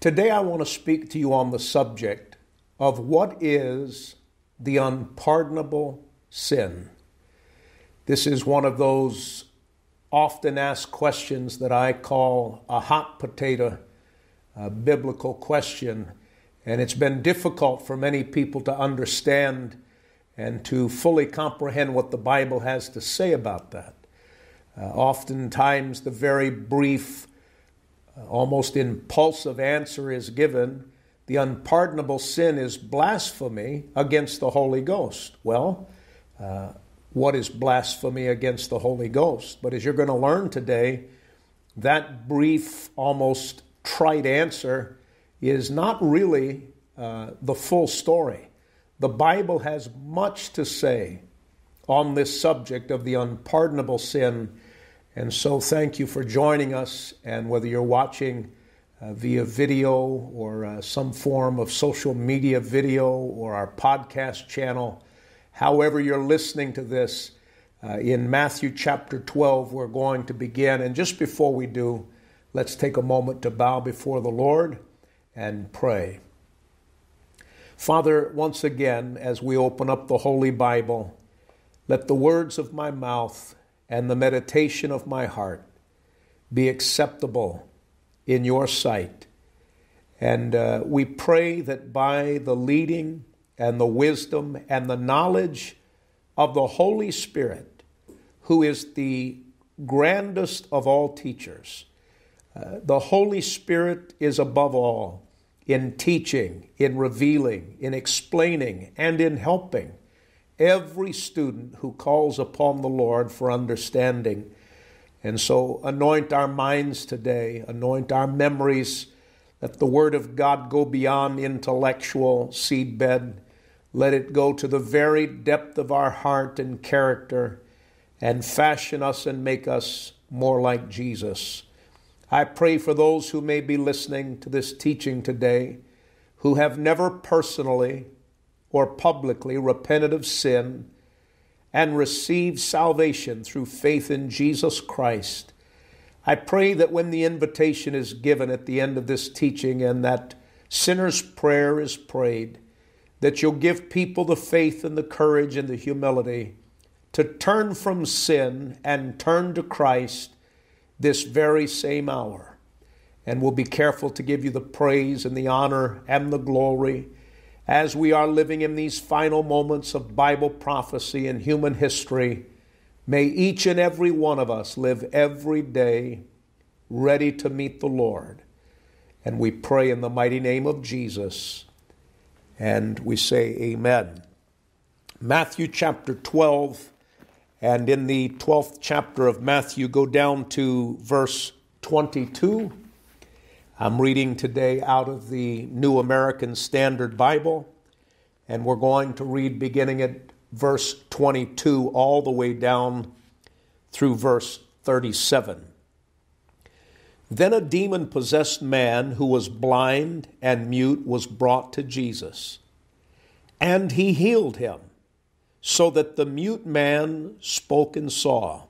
Today, I want to speak to you on the subject of what is the unpardonable sin. This is one of those often asked questions that I call a hot potato a biblical question, and it's been difficult for many people to understand and to fully comprehend what the Bible has to say about that. Uh, oftentimes, the very brief almost impulsive answer is given the unpardonable sin is blasphemy against the Holy Ghost. Well, uh, what is blasphemy against the Holy Ghost? But as you're going to learn today, that brief, almost trite answer is not really uh, the full story. The Bible has much to say on this subject of the unpardonable sin and so, thank you for joining us. And whether you're watching uh, via video or uh, some form of social media video or our podcast channel, however you're listening to this, uh, in Matthew chapter 12, we're going to begin. And just before we do, let's take a moment to bow before the Lord and pray. Father, once again, as we open up the Holy Bible, let the words of my mouth and the meditation of my heart be acceptable in your sight. And uh, we pray that by the leading and the wisdom and the knowledge of the Holy Spirit, who is the grandest of all teachers, uh, the Holy Spirit is above all in teaching, in revealing, in explaining, and in helping every student who calls upon the Lord for understanding. And so anoint our minds today, anoint our memories, let the Word of God go beyond intellectual seedbed. Let it go to the very depth of our heart and character and fashion us and make us more like Jesus. I pray for those who may be listening to this teaching today who have never personally or publicly repented of sin and received salvation through faith in Jesus Christ, I pray that when the invitation is given at the end of this teaching and that sinner's prayer is prayed, that you'll give people the faith and the courage and the humility to turn from sin and turn to Christ this very same hour. And we'll be careful to give you the praise and the honor and the glory as we are living in these final moments of Bible prophecy and human history, may each and every one of us live every day ready to meet the Lord. And we pray in the mighty name of Jesus. And we say, Amen. Matthew chapter 12, and in the 12th chapter of Matthew, go down to verse 22. I'm reading today out of the New American Standard Bible, and we're going to read beginning at verse 22 all the way down through verse 37. Then a demon possessed man who was blind and mute was brought to Jesus, and he healed him, so that the mute man spoke and saw.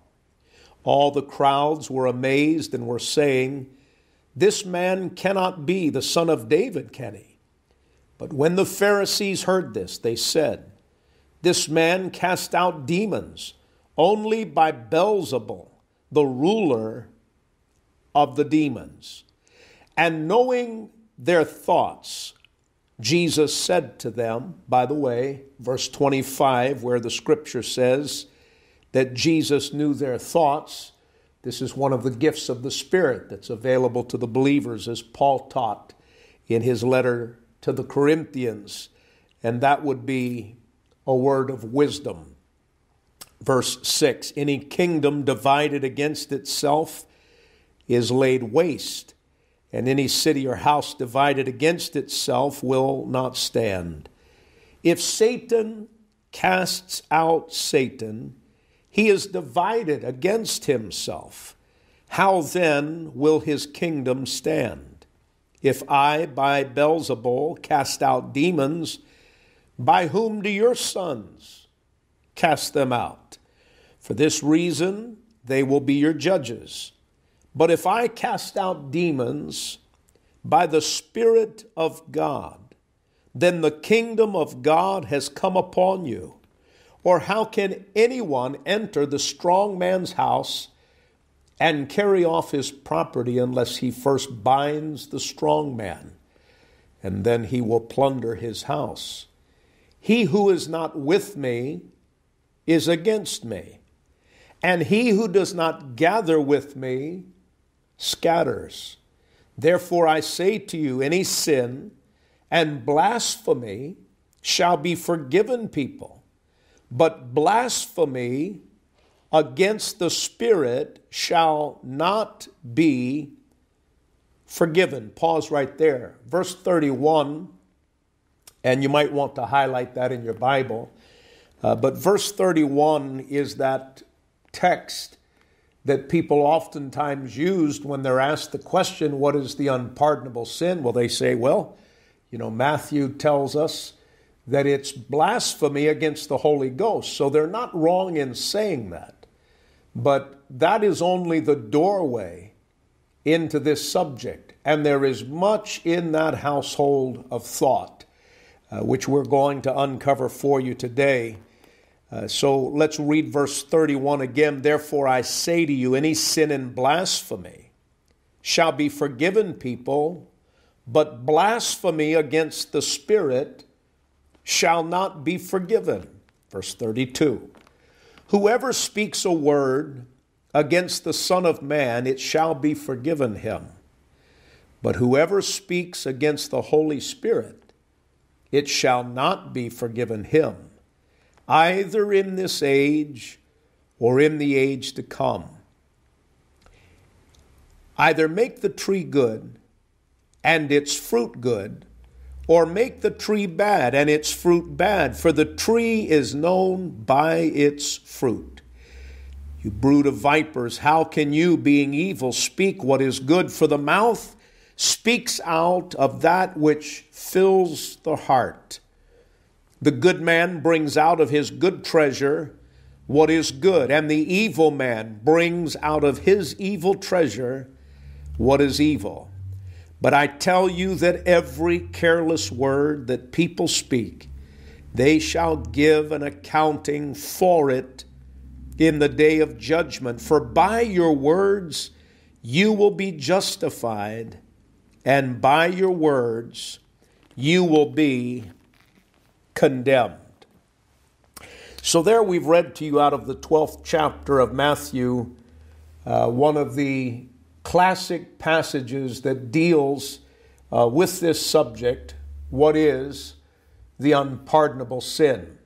All the crowds were amazed and were saying, this man cannot be the son of David, can he? But when the Pharisees heard this, they said, This man cast out demons only by Beelzebul, the ruler of the demons. And knowing their thoughts, Jesus said to them, by the way, verse 25, where the scripture says that Jesus knew their thoughts, this is one of the gifts of the Spirit that's available to the believers, as Paul taught in his letter to the Corinthians, and that would be a word of wisdom. Verse 6 Any kingdom divided against itself is laid waste, and any city or house divided against itself will not stand. If Satan casts out Satan, he is divided against himself. How then will his kingdom stand? If I, by Beelzebul, cast out demons, by whom do your sons cast them out? For this reason, they will be your judges. But if I cast out demons, by the Spirit of God, then the kingdom of God has come upon you. Or how can anyone enter the strong man's house and carry off his property unless he first binds the strong man? And then he will plunder his house. He who is not with me is against me, and he who does not gather with me scatters. Therefore I say to you, any sin and blasphemy shall be forgiven people, but blasphemy against the Spirit shall not be forgiven. Pause right there. Verse 31, and you might want to highlight that in your Bible. Uh, but verse 31 is that text that people oftentimes used when they're asked the question, What is the unpardonable sin? Well, they say, Well, you know, Matthew tells us that it's blasphemy against the Holy Ghost. So they're not wrong in saying that. But that is only the doorway into this subject. And there is much in that household of thought, uh, which we're going to uncover for you today. Uh, so let's read verse 31 again. Therefore, I say to you, any sin and blasphemy shall be forgiven people, but blasphemy against the Spirit shall not be forgiven. Verse 32 Whoever speaks a word against the Son of Man, it shall be forgiven him. But whoever speaks against the Holy Spirit, it shall not be forgiven him either in this age or in the age to come. Either make the tree good and its fruit good, or make the tree bad and its fruit bad, for the tree is known by its fruit. You brood of vipers, how can you, being evil, speak what is good? For the mouth speaks out of that which fills the heart. The good man brings out of his good treasure what is good, and the evil man brings out of his evil treasure what is evil. But I tell you that every careless word that people speak, they shall give an accounting for it in the day of judgment. For by your words you will be justified, and by your words you will be condemned. So, there we've read to you out of the 12th chapter of Matthew, uh, one of the classic passages that deals uh, with this subject what is the unpardonable sin?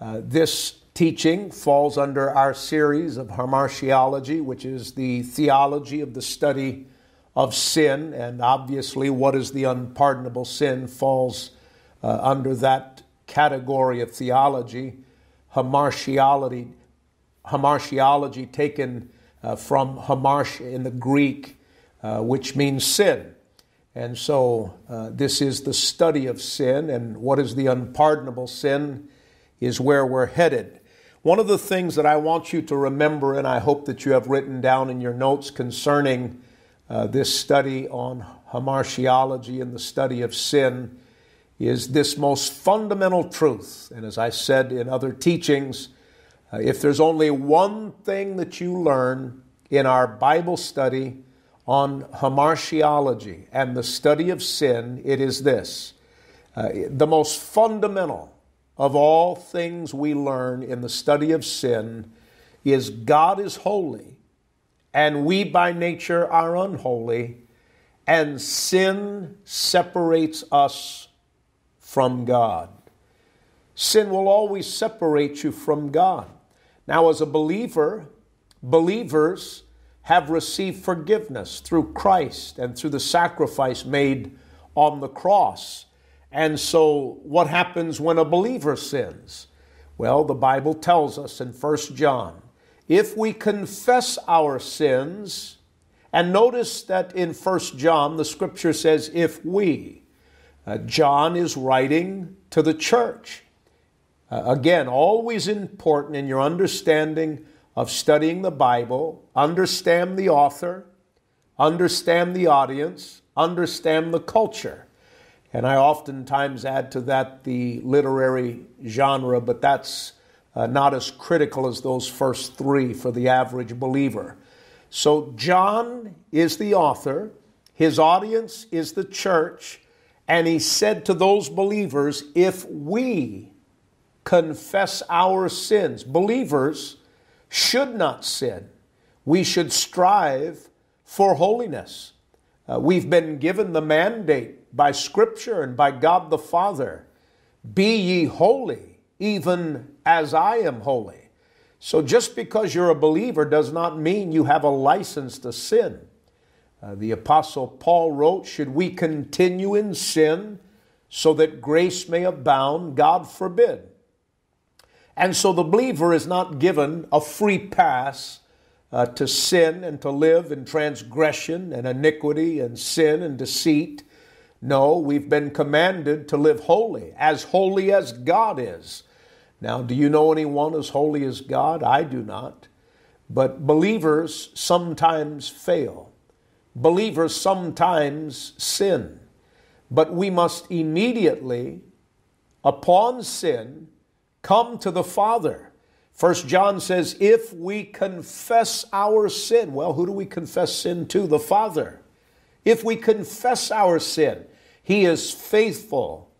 Uh, this teaching falls under our series of hamartiology, which is the theology of the study of sin, and obviously, what is the unpardonable sin falls uh, under that category of theology, hamartiology, hamartiology taken uh, from hamartia in the Greek, uh, which means sin. And so uh, this is the study of sin, and what is the unpardonable sin is where we're headed. One of the things that I want you to remember, and I hope that you have written down in your notes concerning uh, this study on hamartiology and the study of sin, is this most fundamental truth. And as I said in other teachings, if there's only one thing that you learn in our Bible study on hamartiology and the study of sin, it is this. Uh, the most fundamental of all things we learn in the study of sin is God is holy, and we by nature are unholy, and sin separates us from God. Sin will always separate you from God. Now, as a believer, believers have received forgiveness through Christ and through the sacrifice made on the cross. And so, what happens when a believer sins? Well, the Bible tells us in 1 John if we confess our sins, and notice that in 1 John the scripture says, if we, uh, John is writing to the church. Uh, again, always important in your understanding of studying the Bible, understand the author, understand the audience, understand the culture. And I oftentimes add to that the literary genre, but that's uh, not as critical as those first three for the average believer. So, John is the author, his audience is the church, and he said to those believers, If we confess our sins, believers should not sin. We should strive for holiness. Uh, we've been given the mandate by Scripture and by God the Father Be ye holy, even as I am holy. So just because you're a believer does not mean you have a license to sin. Uh, the Apostle Paul wrote, Should we continue in sin so that grace may abound? God forbid. And so the believer is not given a free pass uh, to sin and to live in transgression and iniquity and sin and deceit. No, we've been commanded to live holy, as holy as God is. Now, do you know anyone as holy as God? I do not. But believers sometimes fail. Believers sometimes sin. But we must immediately, upon sin, come to the Father First John says, if we confess our sin, well, who do we confess sin to? The Father. If we confess our sin, He is faithful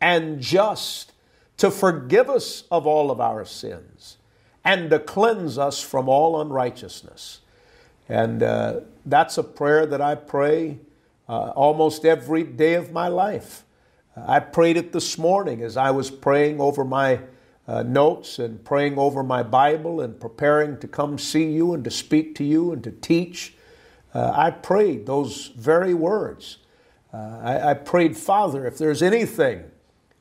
and just to forgive us of all of our sins and to cleanse us from all unrighteousness. And uh, that's a prayer that I pray uh, almost every day of my life. I prayed it this morning as I was praying over my uh, notes and praying over my Bible and preparing to come see you and to speak to you and to teach, uh, I prayed those very words. Uh, I, I, prayed, Father, if there's anything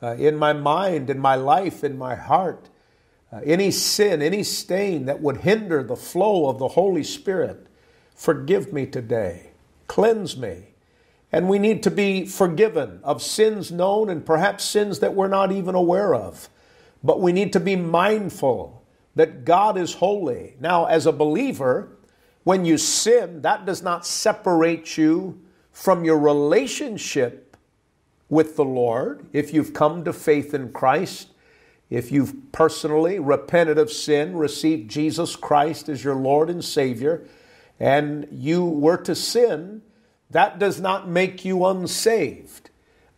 uh, in my mind, in my life, in my heart, uh, any sin, any stain that would hinder the flow of the Holy Spirit, forgive me today. Cleanse me. And we need to be forgiven of sins known and perhaps sins that we're not even aware of. But we need to be mindful that God is holy. Now, as a believer, when you sin, that does not separate you from your relationship with the Lord. If you've come to faith in Christ, if you've personally repented of sin, received Jesus Christ as your Lord and Savior, and you were to sin, that does not make you unsaved.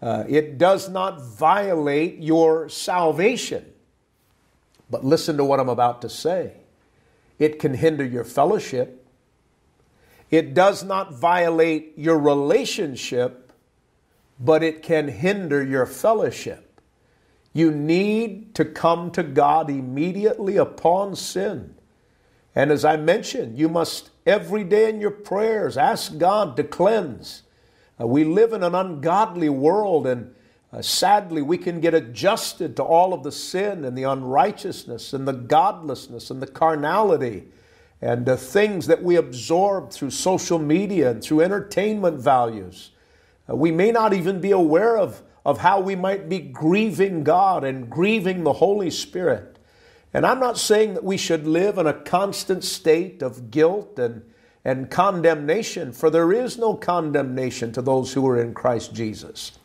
Uh, it does not violate your salvation. But listen to what I'm about to say. It can hinder your fellowship. It does not violate your relationship, but it can hinder your fellowship. You need to come to God immediately upon sin. And as I mentioned, you must every day in your prayers ask God to cleanse. Uh, we live in an ungodly world, and uh, sadly, we can get adjusted to all of the sin and the unrighteousness and the godlessness and the carnality and the things that we absorb through social media and through entertainment values. Uh, we may not even be aware of, of how we might be grieving God and grieving the Holy Spirit. And I'm not saying that we should live in a constant state of guilt and, and condemnation, for there is no condemnation to those who are in Christ Jesus.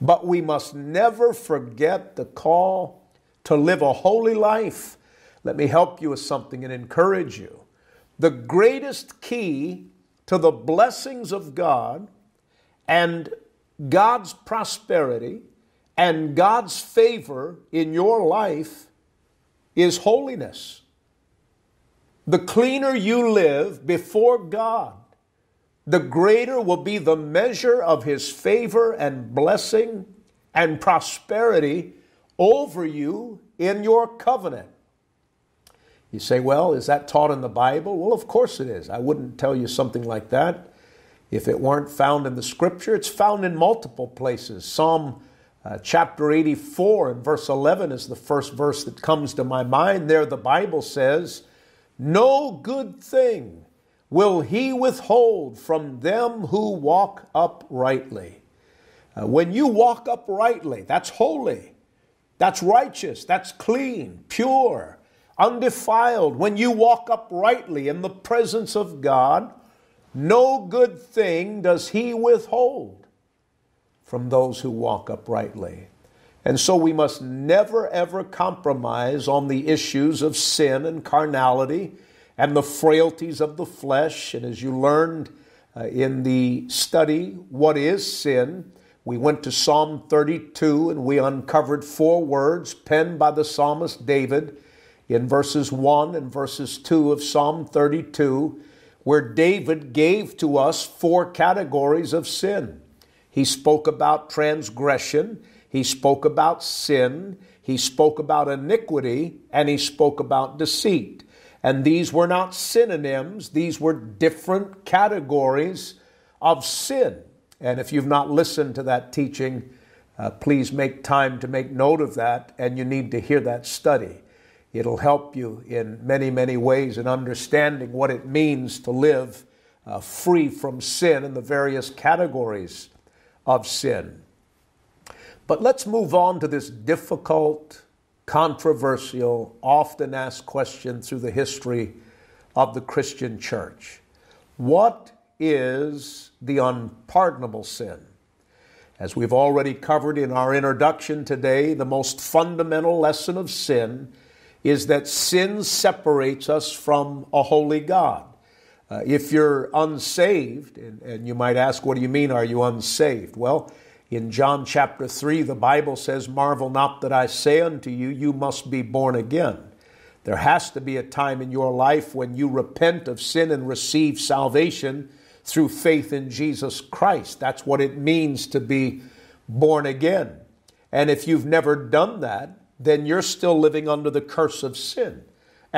But we must never forget the call to live a holy life. Let me help you with something and encourage you. The greatest key to the blessings of God and God's prosperity and God's favor in your life is holiness. The cleaner you live before God, the greater will be the measure of his favor and blessing and prosperity over you in your covenant. You say, well, is that taught in the Bible? Well, of course it is. I wouldn't tell you something like that if it weren't found in the scripture. It's found in multiple places. Psalm uh, chapter 84 and verse 11 is the first verse that comes to my mind. There, the Bible says, No good thing will he withhold from them who walk uprightly. Uh, when you walk uprightly, that's holy, that's righteous, that's clean, pure, undefiled. When you walk uprightly in the presence of God, No good thing does he withhold from those who walk uprightly. And so we must never ever compromise on the issues of sin and carnality and the frailties of the flesh. And as you learned uh, in the study, What is Sin? We went to Psalm 32 and we uncovered four words penned by the psalmist David in verses 1 and verses 2 of Psalm 32, where David gave to us four categories of sin. He spoke about transgression, he spoke about sin, he spoke about iniquity, and he spoke about deceit. And these were not synonyms, these were different categories of sin. And if you've not listened to that teaching, uh, please make time to make note of that, and you need to hear that study. It'll help you in many, many ways in understanding what it means to live uh, free from sin in the various categories of sin. But let's move on to this difficult, controversial, often asked question through the history of the Christian church. What is the unpardonable sin? As we've already covered in our introduction today, the most fundamental lesson of sin is that sin separates us from a holy God. Uh, if you're unsaved, and, and you might ask, what do you mean, are you unsaved? Well, in John chapter 3, the Bible says, Marvel not that I say unto you, you must be born again. There has to be a time in your life when you repent of sin and receive salvation through faith in Jesus Christ. That's what it means to be born again. And if you've never done that, then you're still living under the curse of sin.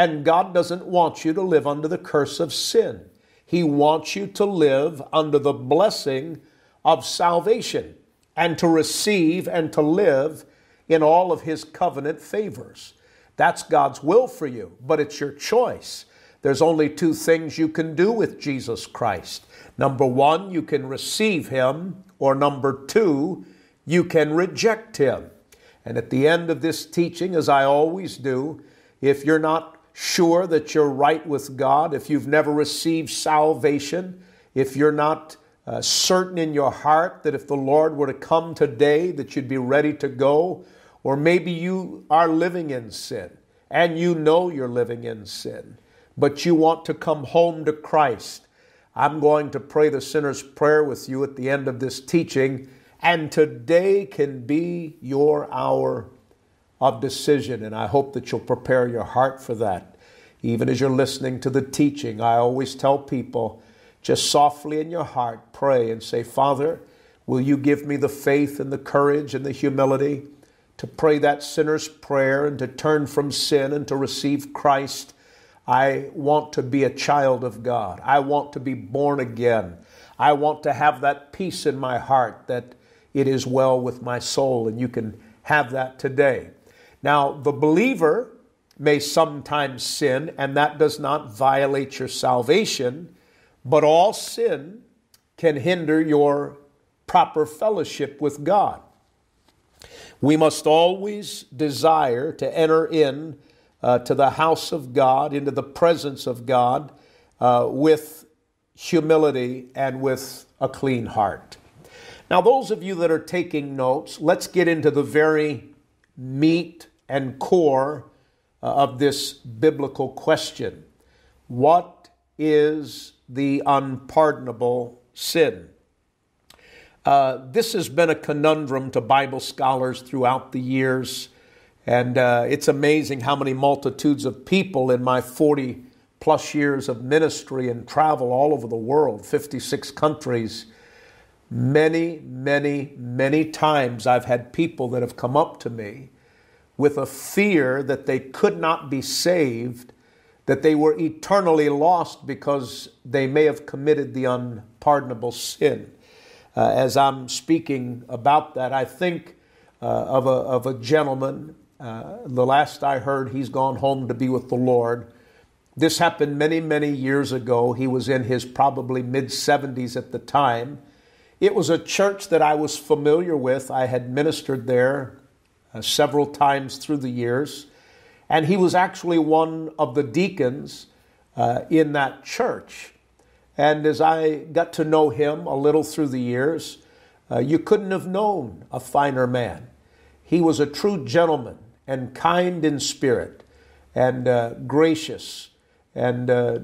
And God doesn't want you to live under the curse of sin. He wants you to live under the blessing of salvation and to receive and to live in all of His covenant favors. That's God's will for you, but it's your choice. There's only two things you can do with Jesus Christ. Number one, you can receive Him, or number two, you can reject Him. And at the end of this teaching, as I always do, if you're not sure that you're right with God, if you've never received salvation, if you're not uh, certain in your heart that if the Lord were to come today, that you'd be ready to go, or maybe you are living in sin and you know you're living in sin, but you want to come home to Christ. I'm going to pray the sinner's prayer with you at the end of this teaching, and today can be your hour of decision, and I hope that you'll prepare your heart for that. Even as you're listening to the teaching, I always tell people just softly in your heart, pray and say, Father, will you give me the faith and the courage and the humility to pray that sinner's prayer and to turn from sin and to receive Christ? I want to be a child of God. I want to be born again. I want to have that peace in my heart that it is well with my soul, and you can have that today. Now, the believer may sometimes sin, and that does not violate your salvation, but all sin can hinder your proper fellowship with God. We must always desire to enter in uh, to the house of God, into the presence of God, uh, with humility and with a clean heart. Now, those of you that are taking notes, let's get into the very meat and core uh, of this biblical question What is the unpardonable sin? Uh, this has been a conundrum to Bible scholars throughout the years, and uh, it's amazing how many multitudes of people in my 40 plus years of ministry and travel all over the world, 56 countries. Many, many, many times I've had people that have come up to me with a fear that they could not be saved, that they were eternally lost because they may have committed the unpardonable sin. Uh, as I'm speaking about that, I think uh, of, a, of a gentleman. Uh, the last I heard, he's gone home to be with the Lord. This happened many, many years ago. He was in his probably mid 70s at the time. It was a church that I was familiar with. I had ministered there uh, several times through the years. And he was actually one of the deacons uh, in that church. And as I got to know him a little through the years, uh, you couldn't have known a finer man. He was a true gentleman and kind in spirit and uh, gracious. And uh,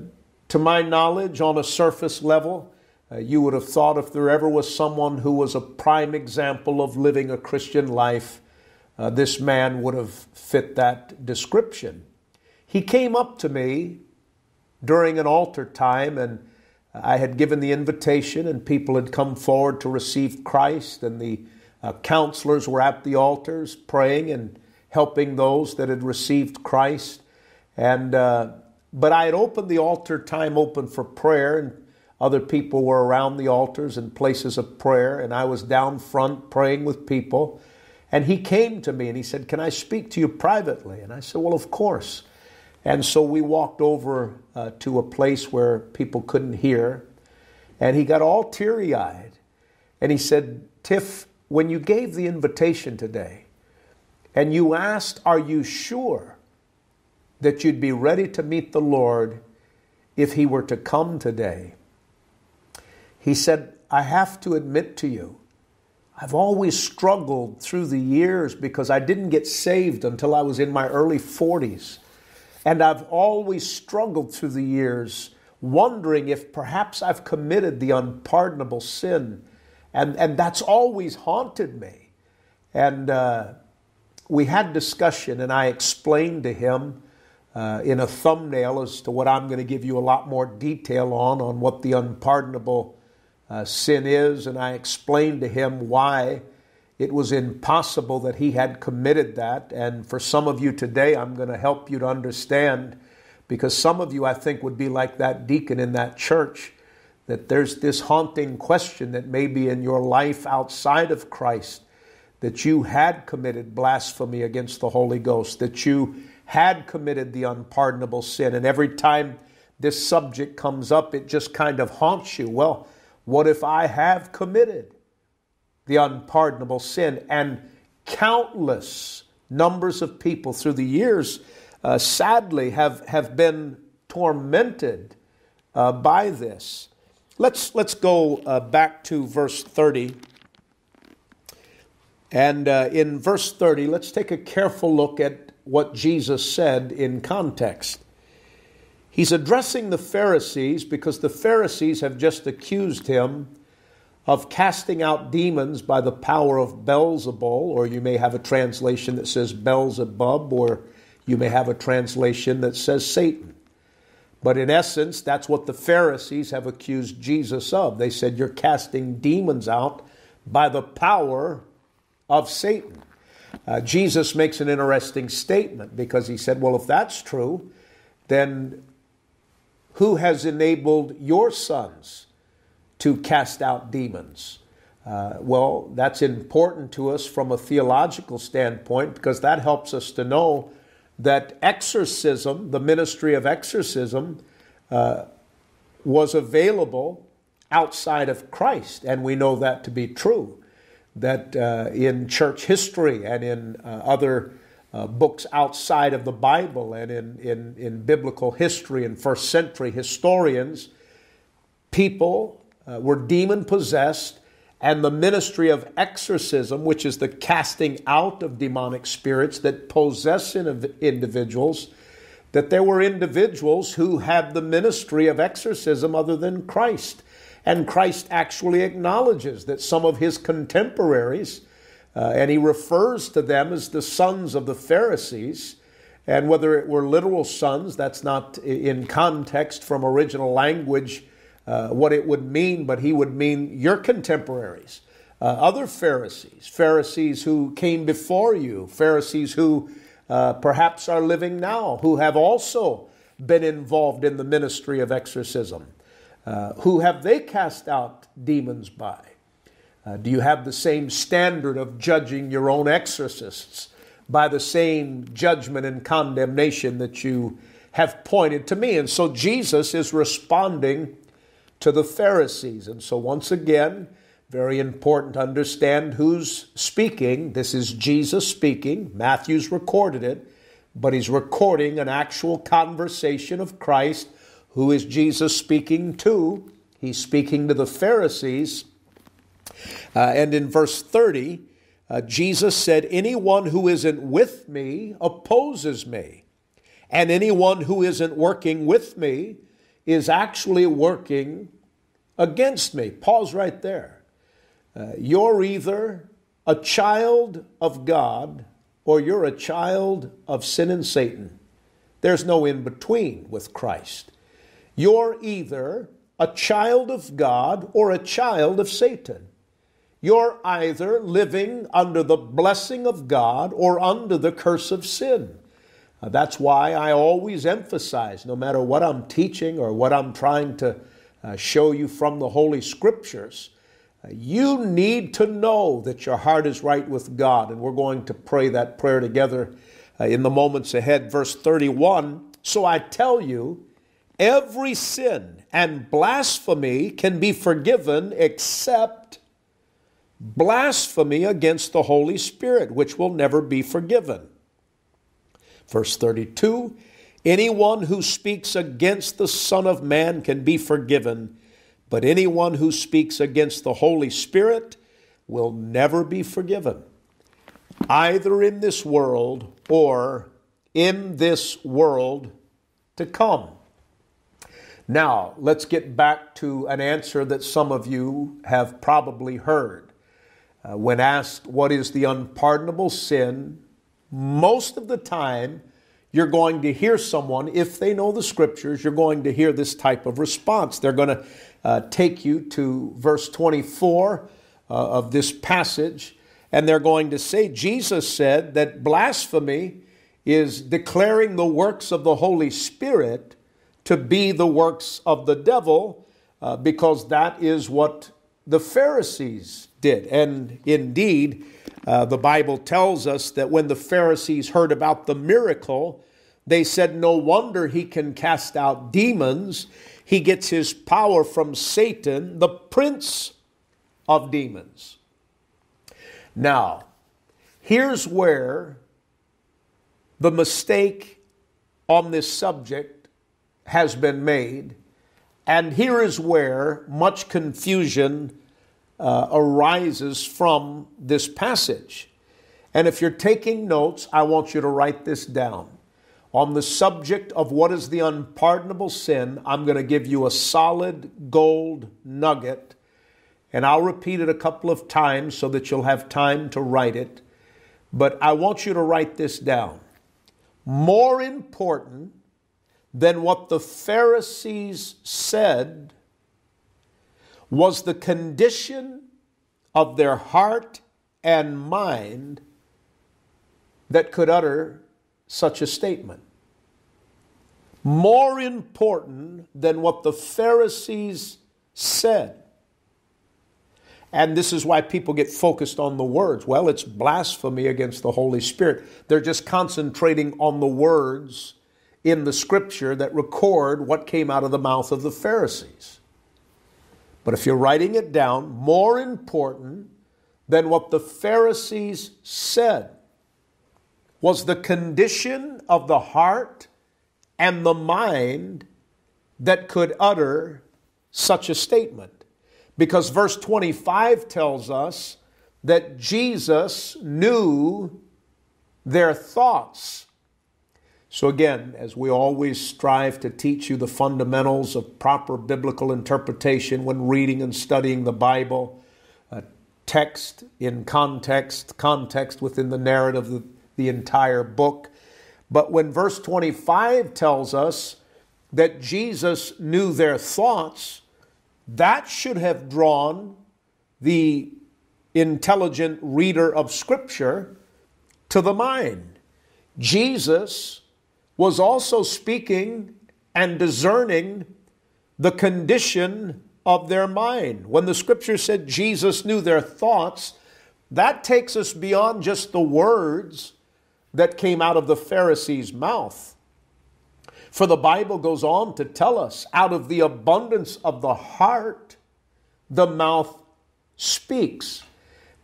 to my knowledge, on a surface level, uh, you would have thought if there ever was someone who was a prime example of living a Christian life, uh, this man would have fit that description. He came up to me during an altar time, and I had given the invitation, and people had come forward to receive Christ, and the uh, counselors were at the altars praying and helping those that had received Christ. And uh, but I had opened the altar time open for prayer, and other people were around the altars and places of prayer, and I was down front praying with people. And he came to me and he said, Can I speak to you privately? And I said, Well, of course. And so we walked over uh, to a place where people couldn't hear. And he got all teary eyed. And he said, Tiff, when you gave the invitation today and you asked, Are you sure that you'd be ready to meet the Lord if he were to come today? He said, I have to admit to you, I've always struggled through the years because I didn't get saved until I was in my early 40s. And I've always struggled through the years wondering if perhaps I've committed the unpardonable sin. And, and that's always haunted me. And uh, we had discussion, and I explained to him uh, in a thumbnail as to what I'm going to give you a lot more detail on, on what the unpardonable uh, sin is, and I explained to him why it was impossible that he had committed that. And for some of you today, I'm going to help you to understand because some of you, I think, would be like that deacon in that church that there's this haunting question that may be in your life outside of Christ that you had committed blasphemy against the Holy Ghost, that you had committed the unpardonable sin. And every time this subject comes up, it just kind of haunts you. Well, what if I have committed the unpardonable sin? And countless numbers of people through the years, uh, sadly, have, have been tormented uh, by this. Let's, let's go uh, back to verse 30. And uh, in verse 30, let's take a careful look at what Jesus said in context. He's addressing the Pharisees because the Pharisees have just accused him of casting out demons by the power of Beelzebul, or you may have a translation that says Beelzebub, or you may have a translation that says Satan. But in essence, that's what the Pharisees have accused Jesus of. They said, You're casting demons out by the power of Satan. Uh, Jesus makes an interesting statement because he said, Well, if that's true, then who has enabled your sons to cast out demons? Uh, well, that's important to us from a theological standpoint because that helps us to know that exorcism, the ministry of exorcism, uh, was available outside of Christ. And we know that to be true. That uh, in church history and in uh, other uh, books outside of the Bible and in, in, in biblical history and first century historians, people uh, were demon possessed, and the ministry of exorcism, which is the casting out of demonic spirits that possess individuals, that there were individuals who had the ministry of exorcism other than Christ. And Christ actually acknowledges that some of his contemporaries uh, and he refers to them as the sons of the Pharisees. And whether it were literal sons, that's not in context from original language uh, what it would mean, but he would mean your contemporaries, uh, other Pharisees, Pharisees who came before you, Pharisees who uh, perhaps are living now, who have also been involved in the ministry of exorcism. Uh, who have they cast out demons by? Uh, do you have the same standard of judging your own exorcists by the same judgment and condemnation that you have pointed to me? And so Jesus is responding to the Pharisees. And so, once again, very important to understand who's speaking. This is Jesus speaking. Matthew's recorded it, but he's recording an actual conversation of Christ, who is Jesus speaking to He's speaking to the Pharisees. Uh, and in verse 30, uh, Jesus said, Anyone who isn't with me opposes me. And anyone who isn't working with me is actually working against me. Pause right there. Uh, you're either a child of God or you're a child of sin and Satan. There's no in between with Christ. You're either a child of God or a child of Satan. You're either living under the blessing of God or under the curse of sin. Uh, that's why I always emphasize, no matter what I'm teaching or what I'm trying to uh, show you from the Holy Scriptures, uh, you need to know that your heart is right with God. And we're going to pray that prayer together uh, in the moments ahead. Verse 31 So I tell you, every sin and blasphemy can be forgiven except blasphemy against the Holy Spirit, which will never be forgiven. Verse 32 Anyone who speaks against the Son of Man can be forgiven, but anyone who speaks against the Holy Spirit will never be forgiven, either in this world or in this world to come. Now, let's get back to an answer that some of you have probably heard. Uh, when asked, What is the unpardonable sin? most of the time, you're going to hear someone, if they know the scriptures, you're going to hear this type of response. They're going to uh, take you to verse 24 uh, of this passage, and they're going to say, Jesus said that blasphemy is declaring the works of the Holy Spirit to be the works of the devil, uh, because that is what the Pharisees did. And indeed, uh, the Bible tells us that when the Pharisees heard about the miracle, they said, No wonder he can cast out demons. He gets his power from Satan, the prince of demons. Now, here's where the mistake on this subject has been made, and here is where much confusion uh, arises from this passage. And if you're taking notes, I want you to write this down. On the subject of what is the unpardonable sin, I'm going to give you a solid gold nugget, and I'll repeat it a couple of times so that you'll have time to write it. But I want you to write this down. More important than what the Pharisees said was the condition of their heart and mind that could utter such a statement. More important than what the Pharisees said. And this is why people get focused on the words. Well, it's blasphemy against the Holy Spirit. They're just concentrating on the words in the scripture that record what came out of the mouth of the Pharisees. But if you're writing it down, more important than what the Pharisees said was the condition of the heart and the mind that could utter such a statement. Because verse 25 tells us that Jesus knew their thoughts so, again, as we always strive to teach you the fundamentals of proper biblical interpretation when reading and studying the Bible, uh, text in context, context within the narrative of the, the entire book. But when verse 25 tells us that Jesus knew their thoughts, that should have drawn the intelligent reader of Scripture to the mind. Jesus was also speaking and discerning the condition of their mind. When the scripture said Jesus knew their thoughts, that takes us beyond just the words that came out of the Pharisees' mouth. For the Bible goes on to tell us out of the abundance of the heart, the mouth speaks.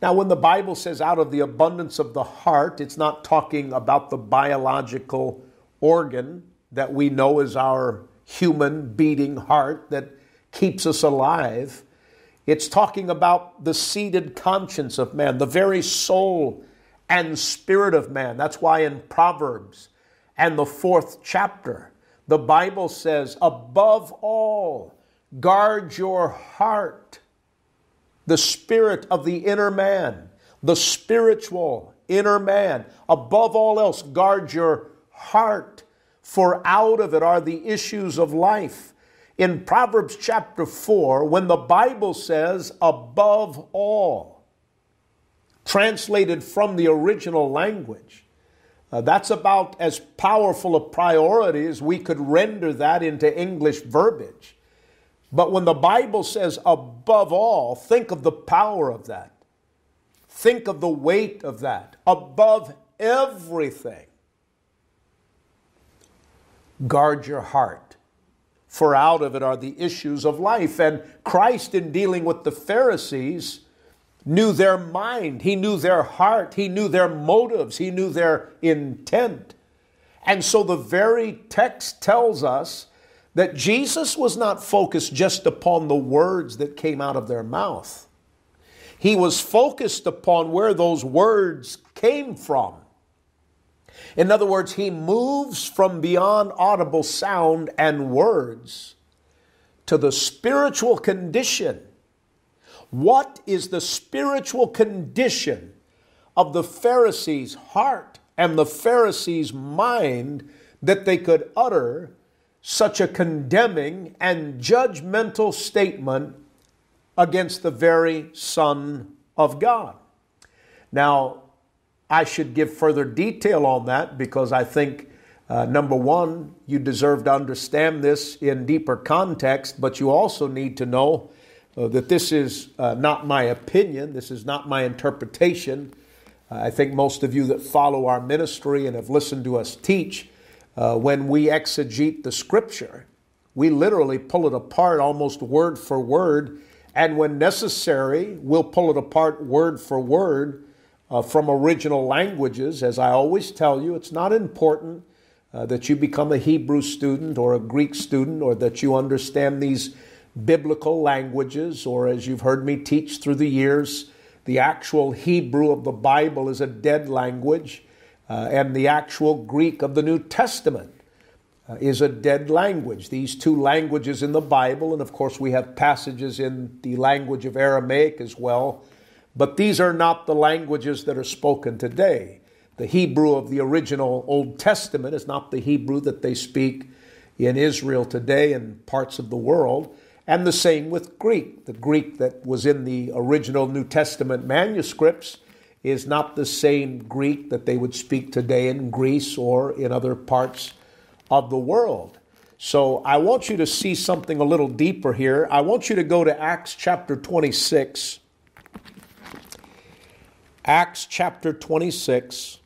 Now, when the Bible says out of the abundance of the heart, it's not talking about the biological organ that we know is our human beating heart that keeps us alive. It's talking about the seated conscience of man, the very soul and spirit of man. That's why in Proverbs and the fourth chapter, the Bible says, above all, guard your heart, the spirit of the inner man, the spiritual inner man. Above all else, guard your heart, for out of it are the issues of life. In Proverbs chapter 4, when the Bible says, above all, translated from the original language, uh, that's about as powerful a priority as we could render that into English verbiage. But when the Bible says above all, think of the power of that. Think of the weight of that. Above everything, guard your heart, for out of it are the issues of life. And Christ, in dealing with the Pharisees, knew their mind, he knew their heart, he knew their motives, he knew their intent. And so the very text tells us that Jesus was not focused just upon the words that came out of their mouth. He was focused upon where those words came from. In other words, he moves from beyond audible sound and words to the spiritual condition what is the spiritual condition of the Pharisees' heart and the Pharisees' mind that they could utter such a condemning and judgmental statement against the very Son of God? Now, I should give further detail on that because I think, uh, number one, you deserve to understand this in deeper context, but you also need to know uh, that this is uh, not my opinion, this is not my interpretation. Uh, I think most of you that follow our ministry and have listened to us teach, uh, when we exegete the scripture, we literally pull it apart almost word for word, and when necessary, we'll pull it apart word for word uh, from original languages. As I always tell you, it's not important uh, that you become a Hebrew student or a Greek student or that you understand these biblical languages, or as you've heard me teach through the years, the actual Hebrew of the Bible is a dead language, uh, and the actual Greek of the New Testament uh, is a dead language. These two languages in the Bible, and of course, we have passages in the language of Aramaic as well, but these are not the languages that are spoken today. The Hebrew of the original Old Testament is not the Hebrew that they speak in Israel today and parts of the world. And the same with Greek. The Greek that was in the original New Testament manuscripts is not the same Greek that they would speak today in Greece or in other parts of the world. So I want you to see something a little deeper here. I want you to go to Acts chapter 26. Acts chapter 26.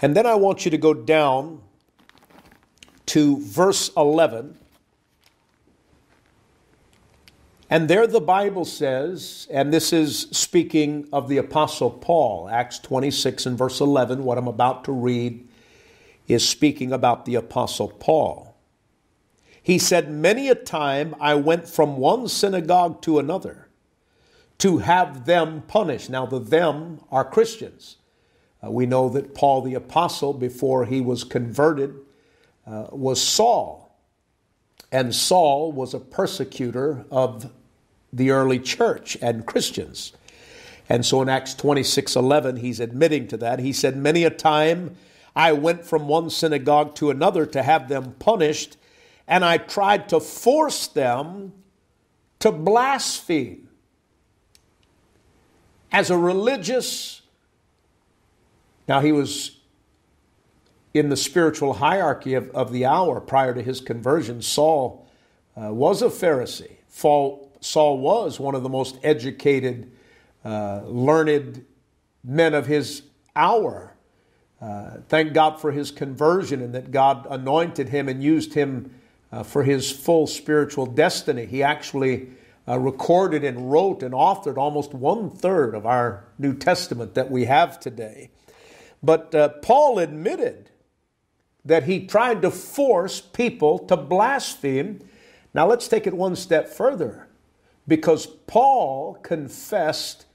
And then I want you to go down to verse 11. And there the Bible says, and this is speaking of the Apostle Paul, Acts 26 and verse 11, what I'm about to read is speaking about the Apostle Paul. He said, Many a time I went from one synagogue to another to have them punished. Now, the them are Christians. Uh, we know that Paul the Apostle, before he was converted, uh, was Saul. And Saul was a persecutor of the early church and Christians. And so in Acts 26 11, he's admitting to that. He said, Many a time I went from one synagogue to another to have them punished, and I tried to force them to blaspheme. As a religious, now he was in the spiritual hierarchy of, of the hour prior to his conversion, Saul uh, was a Pharisee. Saul, Saul was one of the most educated, uh, learned men of his hour. Uh, thank God for his conversion and that God anointed him and used him uh, for his full spiritual destiny. He actually uh, recorded and wrote and authored almost one third of our New Testament that we have today. But uh, Paul admitted that he tried to force people to blaspheme Now let's take it one step further because Paul confessed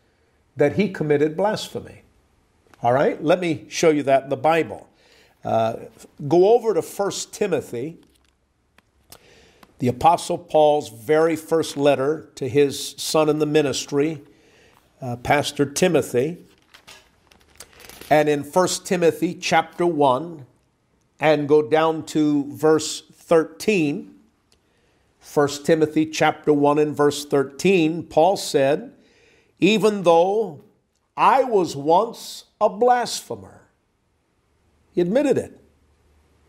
that he committed blasphemy. All right, let me show you that in the Bible. Uh, go over to 1 Timothy, the Apostle Paul's very first letter to his son in the ministry, uh, Pastor Timothy. And in 1 Timothy chapter 1, and go down to verse 13. 1 Timothy chapter 1 and verse 13, Paul said, Even though I was once a blasphemer, he admitted it.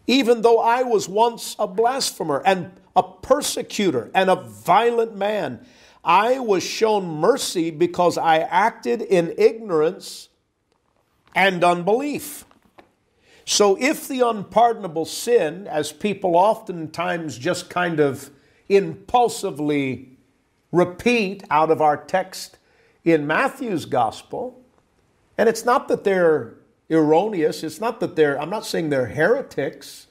Even though I was once a blasphemer and a persecutor and a violent man, I was shown mercy because I acted in ignorance and unbelief. So, if the unpardonable sin, as people oftentimes just kind of impulsively repeat out of our text in Matthew's gospel, and it's not that they're erroneous, it's not that they're, I'm not saying they're heretics,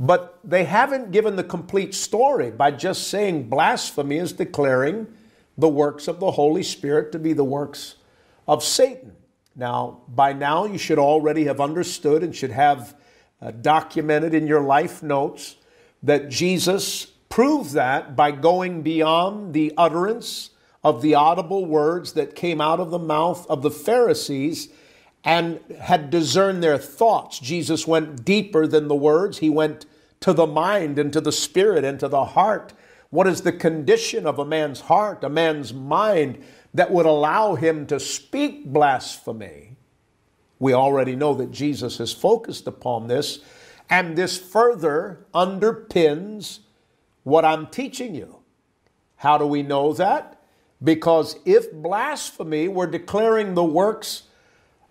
but they haven't given the complete story by just saying blasphemy is declaring the works of the Holy Spirit to be the works of Satan. Now, by now, you should already have understood and should have uh, documented in your life notes that Jesus proved that by going beyond the utterance of the audible words that came out of the mouth of the Pharisees and had discerned their thoughts. Jesus went deeper than the words, he went to the mind and to the spirit and to the heart. What is the condition of a man's heart, a man's mind? that would allow him to speak blasphemy. We already know that Jesus has focused upon this, and this further underpins what I'm teaching you. How do we know that? Because if blasphemy were declaring the works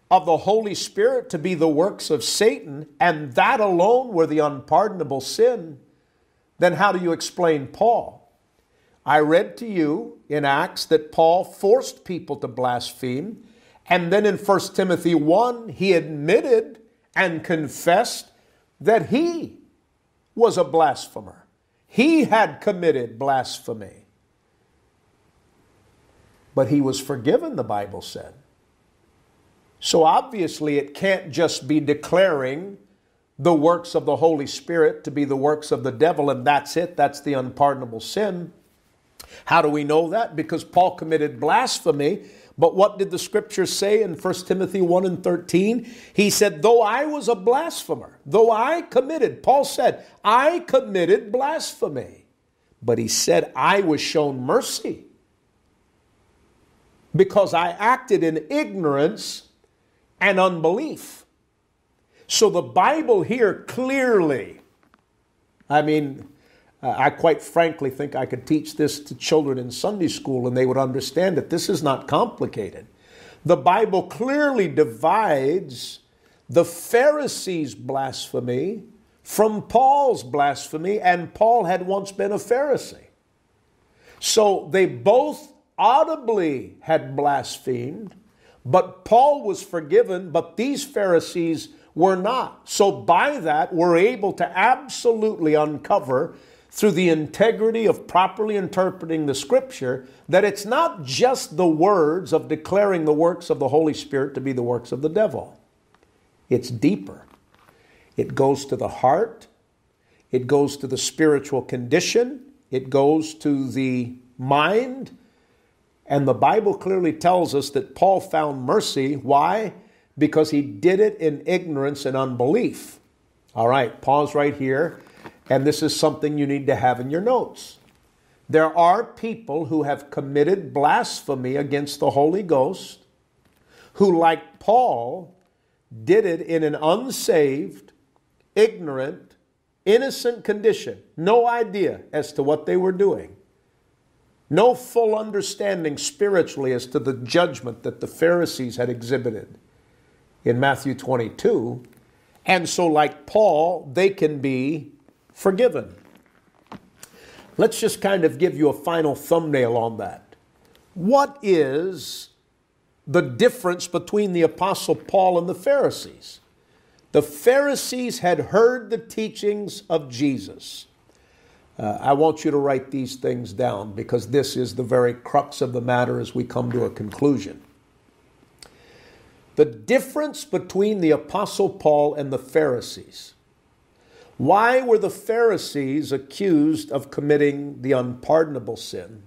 of the Holy Spirit to be the works of Satan, and that alone were the unpardonable sin, then how do you explain Paul? I read to you in Acts that Paul forced people to blaspheme. And then in 1 Timothy 1, he admitted and confessed that he was a blasphemer. He had committed blasphemy. But he was forgiven, the Bible said. So obviously, it can't just be declaring the works of the Holy Spirit to be the works of the devil, and that's it. That's the unpardonable sin. How do we know that? Because Paul committed blasphemy. But what did the scripture say in 1 Timothy 1 and 13? He said, Though I was a blasphemer, though I committed, Paul said, I committed blasphemy. But he said, I was shown mercy because I acted in ignorance and unbelief. So the Bible here clearly, I mean, uh, I quite frankly think I could teach this to children in Sunday school and they would understand that this is not complicated. The Bible clearly divides the Pharisees' blasphemy from Paul's blasphemy, and Paul had once been a Pharisee. So they both audibly had blasphemed, but Paul was forgiven, but these Pharisees were not. So by that, we're able to absolutely uncover through the integrity of properly interpreting the scripture that it's not just the words of declaring the works of the Holy Spirit to be the works of the devil. It's deeper. It goes to the heart, it goes to the spiritual condition, it goes to the mind. And the Bible clearly tells us that Paul found mercy. Why? Because he did it in ignorance and unbelief. All right, pause right here and this is something you need to have in your notes. There are people who have committed blasphemy against the Holy Ghost who, like Paul, did it in an unsaved, ignorant, innocent condition. No idea as to what they were doing. No full understanding spiritually as to the judgment that the Pharisees had exhibited in Matthew 22. And so, like Paul, they can be forgiven. Let's just kind of give you a final thumbnail on that. What is the difference between the Apostle Paul and the Uh, I want you to write these things down because this is the very crux of the matter as we come to a conclusion. The difference between the Apostle Paul and the Pharisees. Why were the Pharisees accused of committing the unpardonable sin,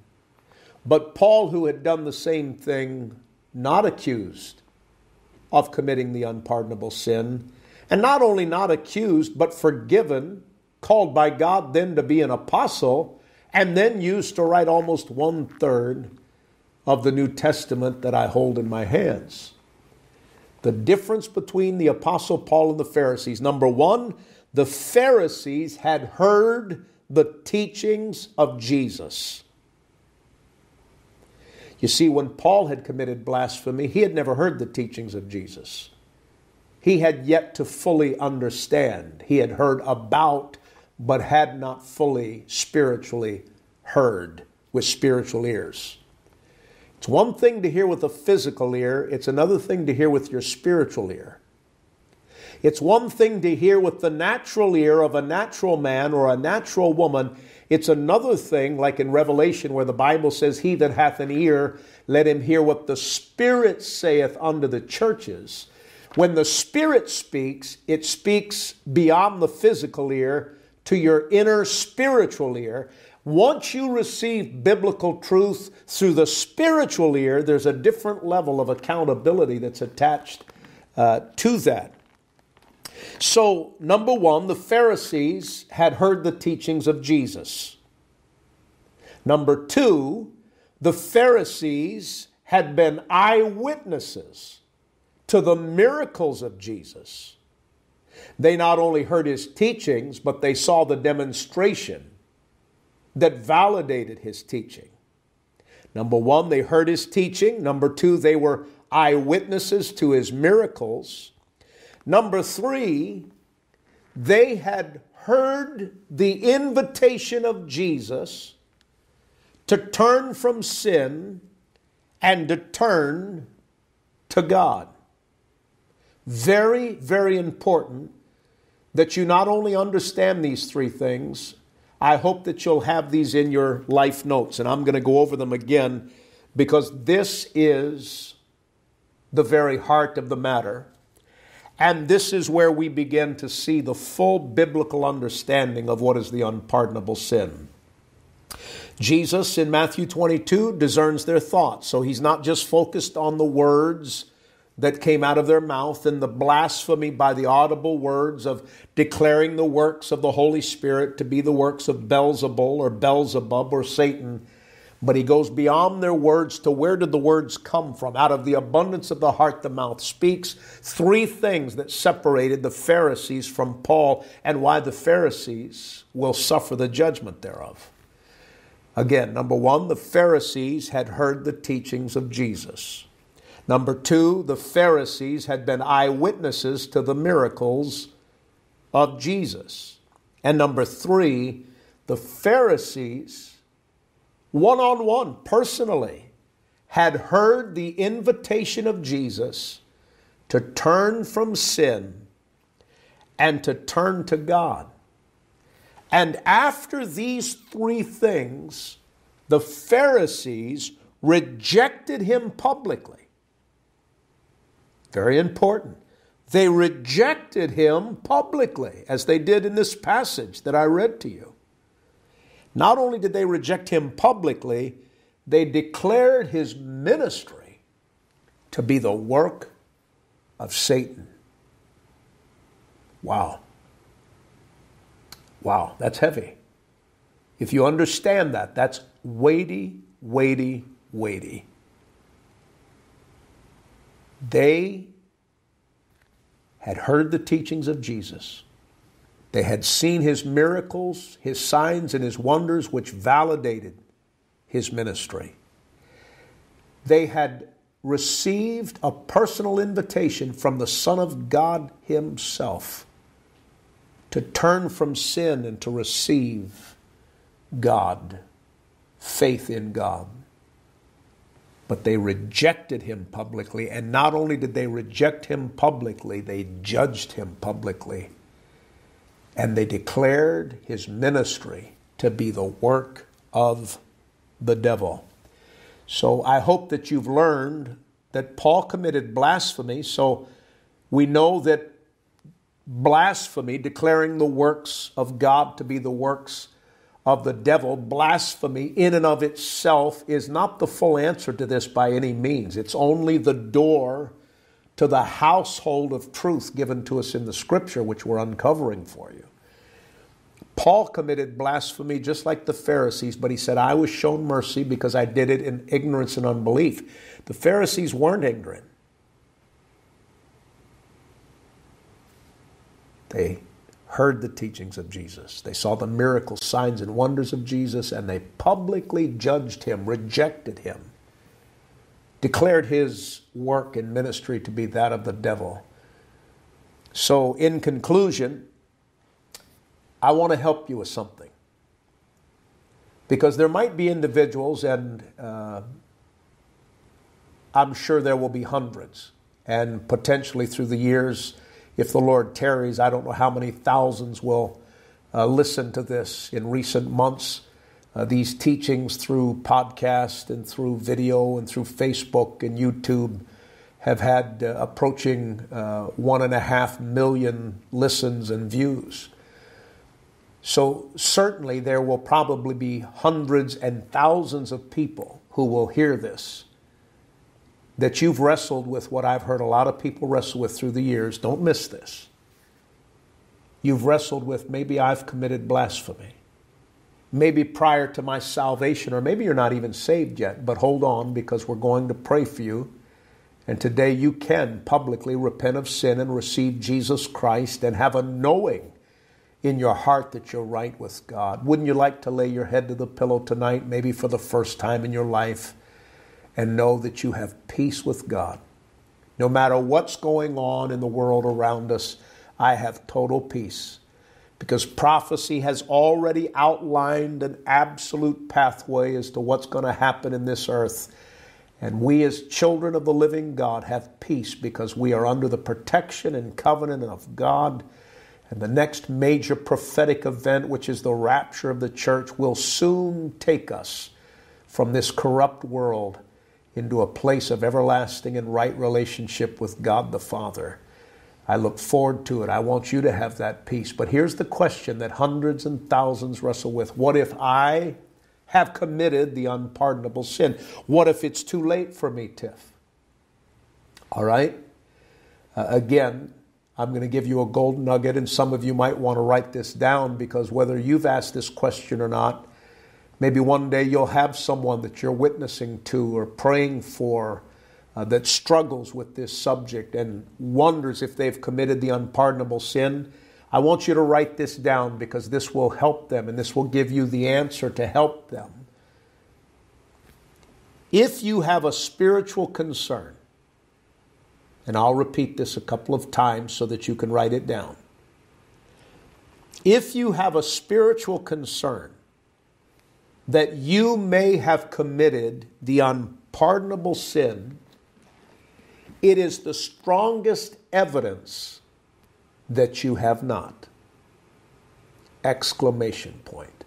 but Paul, who had done the same thing, not accused of committing the unpardonable sin? And not only not accused, but forgiven, called by God then to be an apostle, and then used to write almost one third of the New Testament that I hold in my hands. The difference between the Apostle Paul and the Pharisees number one, the Pharisees had heard the teachings of Jesus. You see, when Paul had committed blasphemy, he had never heard the teachings of Jesus he had yet to fully understand. He had heard about, but had not fully spiritually heard with spiritual ears. It's one thing to hear with a physical ear, it's another thing to hear with your spiritual ear. It's one thing to hear with the natural ear of a natural man or a natural woman. It's another thing, like in Revelation, where the Bible says, He that hath an ear, let him hear what the Spirit saith unto the churches. When the Spirit speaks, it speaks beyond the physical ear to your inner spiritual ear. Once you receive biblical truth through the spiritual ear, there's a different level of accountability that's attached uh, to that. So, number one, the Pharisees had heard the teachings of Jesus. Number two, the Pharisees had been eyewitnesses to the miracles of Jesus. They not only heard his teachings, but they saw the demonstration that validated his teaching. Number one, they heard his teaching. Number two, they were eyewitnesses to his miracles. Number three, they had heard the invitation of Jesus to turn from sin and to turn to God. Very, very important that you not only understand these three things, I hope that you'll have these in your life notes, and I'm going to go over them again because this is the very heart of the matter. And this is where we begin to see the full biblical understanding of what is the unpardonable sin. Jesus in Matthew 22 discerns their thoughts, so he's not just focused on the words that came out of their mouth and the blasphemy by the audible words of declaring the works of the Holy Spirit to be the works of Beelzebul or Beelzebub or Satan. But he goes beyond their words to where did the words come from? Out of the abundance of the heart, the mouth speaks. Three things that separated the Pharisees from Paul and why the Pharisees will suffer the judgment thereof. Again, number one, the Pharisees had heard the teachings of Jesus. Number two, the Pharisees had been eyewitnesses to the miracles of Jesus. And number three, the Pharisees, one on one, personally, had heard the invitation of Jesus to turn from sin and to turn to God. And after these three things, the Pharisees rejected him publicly. Very important. They rejected him publicly, as they did in this passage that I read to you. Not only did they reject him publicly, they declared his ministry to be the work of Satan. Wow. Wow, that's heavy. If you understand that, that's weighty, weighty, weighty. They had heard the teachings of Jesus. They had seen his miracles, his signs, and his wonders, which validated his ministry. They had received a personal invitation from the Son of God Himself to turn from sin and to receive God, faith in God but they rejected him publicly. And not only did they reject him publicly, they judged him publicly. And they declared his ministry to be the work of the devil. So I hope that you've learned that Paul committed blasphemy. So we know that blasphemy, declaring the works of God to be the works of the devil, blasphemy in and of itself is not the full answer to this by any means. It's only the door to the household of truth given to us in the scripture, which we're uncovering for you. Paul committed blasphemy just like the Pharisees, but he said, I was shown mercy because I did it in ignorance and unbelief. The Pharisees weren't ignorant. They heard the teachings of Jesus. They saw the miracles, signs, and wonders of Jesus, and they publicly judged him, rejected him, declared his work and ministry to be that of the devil. So, in conclusion, I want to help you with something. Because there might be individuals, and uh, I'm sure there will be hundreds, and potentially through the years, if the Lord tarries, I don't know how many thousands will uh, listen to this in recent months. Uh, these teachings through podcast and through video and through Facebook and YouTube have had uh, approaching uh, one and a half million listens and views. So, certainly, there will probably be hundreds and thousands of people who will hear this that you've wrestled with what I've heard a lot of people wrestle with through the years. Don't miss this. You've wrestled with maybe I've committed blasphemy. Maybe prior to my salvation, or maybe you're not even saved yet, but hold on because we're going to pray for you. And today you can publicly repent of sin and receive Jesus Christ and have a knowing in your heart that you're right with God. Wouldn't you like to lay your head to the pillow tonight, maybe for the first time in your life? And know that you have peace with God. No matter what's going on in the world around us, I have total peace because prophecy has already outlined an absolute pathway as to what's going to happen in this earth. And we, as children of the living God, have peace because we are under the protection and covenant of God. And the next major prophetic event, which is the rapture of the church, will soon take us from this corrupt world into a place of everlasting and right relationship with God the Father. I look forward to it. I want you to have that peace. But here's the question that hundreds and thousands wrestle with What if I have committed the unpardonable sin? What if it's too late for me, Tiff? All right? Uh, again, I'm going to give you a gold nugget, and some of you might want to write this down because whether you've asked this question or not, Maybe one day you'll have someone that you're witnessing to or praying for uh, that struggles with this subject and wonders if they've committed the unpardonable sin. I want you to write this down because this will help them and this will give you the answer to help them. If you have a spiritual concern, and I'll repeat this a couple of times so that you can write it down. If you have a spiritual concern that you may have committed the unpardonable sin, it is the strongest evidence that you have not. Exclamation point.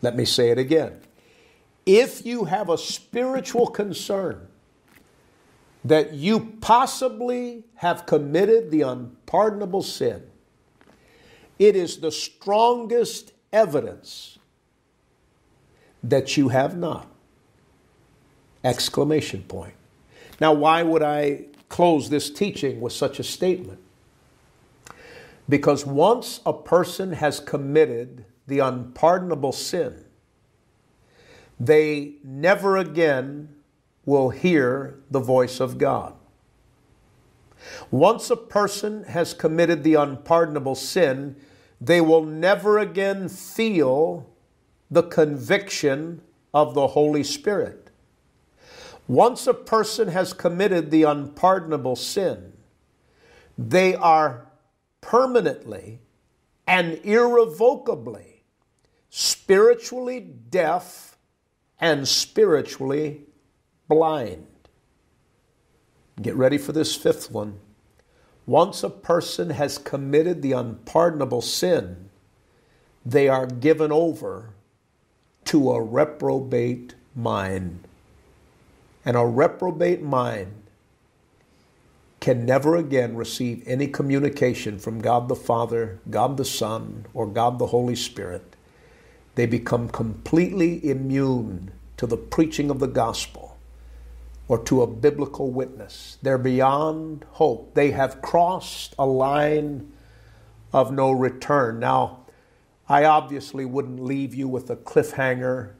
Let me say it again. If you have a spiritual concern that you possibly have committed the unpardonable sin, it is the strongest evidence that you have not. Exclamation point. Now, why would I close this teaching with such a statement? Because once a person has committed the unpardonable sin, they never again will hear the voice of God. Once a person has committed the unpardonable sin, they will never again feel the conviction of the Holy Spirit. Once a person has committed the unpardonable sin, they are permanently and irrevocably spiritually deaf and spiritually blind. Get ready for this fifth one. Once a person has committed the unpardonable sin, they are given over to a reprobate mind. And a reprobate mind can never again receive any communication from God the Father, God the Son, or God the Holy Spirit. They become completely immune to the preaching of the gospel or to a biblical witness. They're beyond hope. They have crossed a line of no return. Now, I obviously wouldn't leave you with a cliffhanger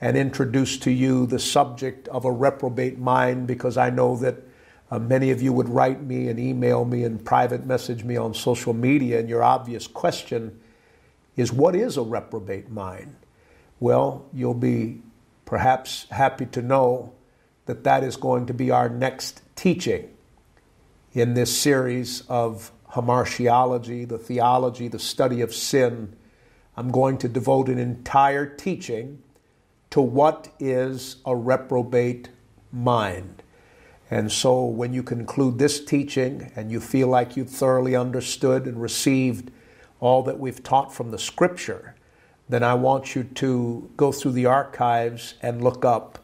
and introduce to you the subject of a reprobate mind because I know that uh, many of you would write me and email me and private message me on social media, and your obvious question is what is a reprobate mind? Well, you'll be perhaps happy to know that that is going to be our next teaching in this series of hamartiology, the theology, the study of sin. I'm going to devote an entire teaching to what is a reprobate mind. And so, when you conclude this teaching and you feel like you've thoroughly understood and received all that we've taught from the scripture, then I want you to go through the archives and look up